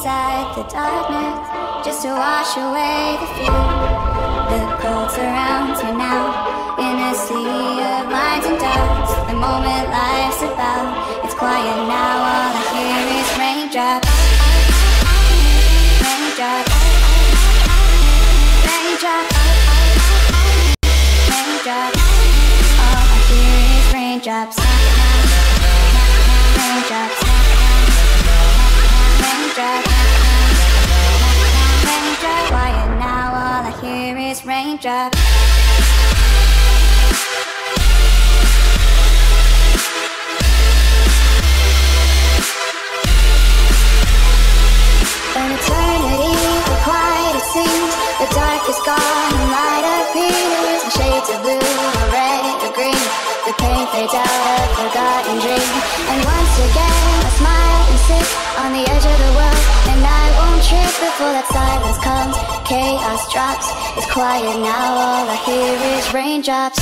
Inside the darkness, just to wash away the fear. The cold surrounds me now, in a sea of lines and doubts. The moment life's about, it's quiet now. All I hear is raindrops, raindrops, raindrops, raindrops. All I hear is raindrops, is raindrops. An eternity for quiet it seems. The dark is gone and light appears. In shades of blue, or red, or green. The pain fades out of forgotten dream. And once again I smile and sit on the edge of the world. And I won't trip before that silence comes Chaos drops, it's quiet now All I hear is raindrops